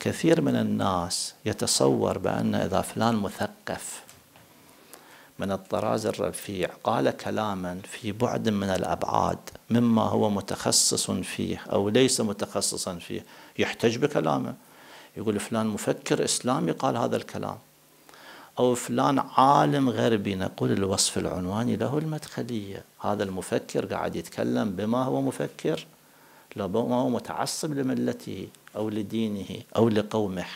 كثير من الناس يتصور بأن إذا فلان مثقف من الطراز الرفيع قال كلاما في بعد من الأبعاد مما هو متخصص فيه أو ليس متخصصا فيه يحتج بكلامه. يقول فلان مفكر إسلامي قال هذا الكلام. أو فلان عالم غربي نقول الوصف العنواني له المدخلية. هذا المفكر قاعد يتكلم بما هو مفكر لا بما هو متعصب لملته. أو لدينه أو لقومه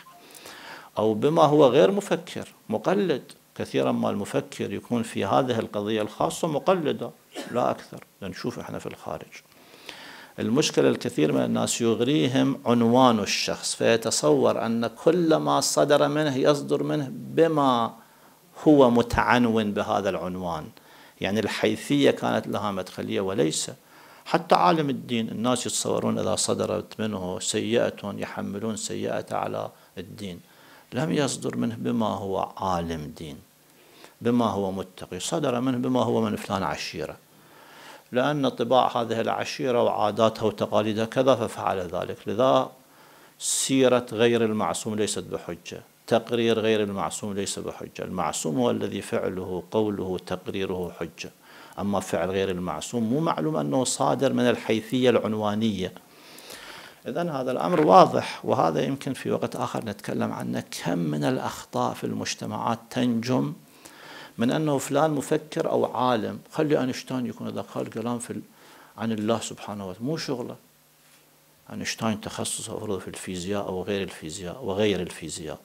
أو بما هو غير مفكر مقلد. كثيرا ما المفكر يكون في هذه القضية الخاصة مقلدا لا أكثر. نشوف إحنا في الخارج. المشكلة الكثير من الناس يغريهم عنوان الشخص فيتصور أن كل ما صدر منه يصدر منه بما هو متعنون بهذا العنوان. يعني الحيثية كانت لها مدخلية وليس. حتى عالم الدين الناس يتصورون إذا صدرت منه سيئة يحملون سيئة على الدين. لم يصدر منه بما هو عالم دين بما هو متقي. صدر منه بما هو من فلان عشيرة. لأن طباع هذه العشيرة وعاداتها وتقاليدها كذا ففعل ذلك. لذا سيرة غير المعصوم ليست بحجة. تقرير غير المعصوم ليس بحجة. المعصوم هو الذي فعله قوله تقريره حجة. أما فعل غير المعصوم مو معلوم أنه صادر من الحيثية العنوانية. إذا هذا الأمر واضح وهذا يمكن في وقت آخر نتكلم عنه. كم من الأخطاء في المجتمعات تنجم من أنه فلان مفكر أو عالم؟ خلي أينشتاين يكون إذا قال كلام في عن الله سبحانه وتعالى. مو شغلة. أينشتاين تخصصه أفرض في الفيزياء أو غير الفيزياء وغير الفيزياء.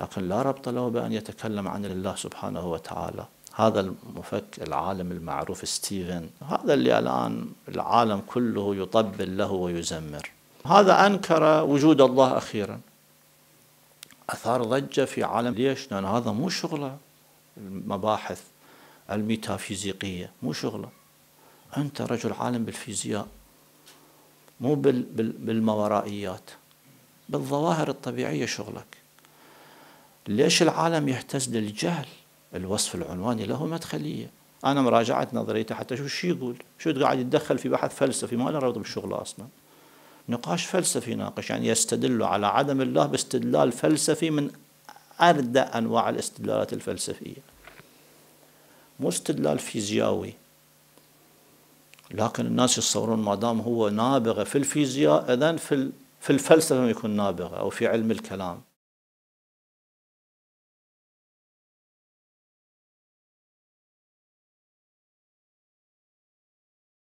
لكن لا ربط له بأن يتكلم عن الله سبحانه وتعالى. هذا المفكر العالم المعروف ستيفن هذا اللي الآن العالم كله يطبل له ويزمر. هذا أنكر وجود الله أخيرا. أثار ضجة في عالم. ليش؟ لأن هذا مو شغلة المباحث الميتافيزيقية مو شغلة. أنت رجل عالم بالفيزياء مو بالماورائيات بالظواهر الطبيعية شغلك. ليش العالم يهتز للجهل؟ الوصف العنواني له مدخلية. أنا مراجعة نظريته حتى شو شو يقول؟ شو قاعد يتدخل في بحث فلسفي؟ ما له ربط بالشغل أصلا. نقاش فلسفي ناقش يعني يستدل على عدم الله باستدلال فلسفي من أردى أنواع الاستدلالات الفلسفية. مو استدلال فيزيائي لكن الناس يتصورون ما دام هو نابغة في الفيزياء إذن في في الفلسفة يكون نابغة أو في علم الكلام.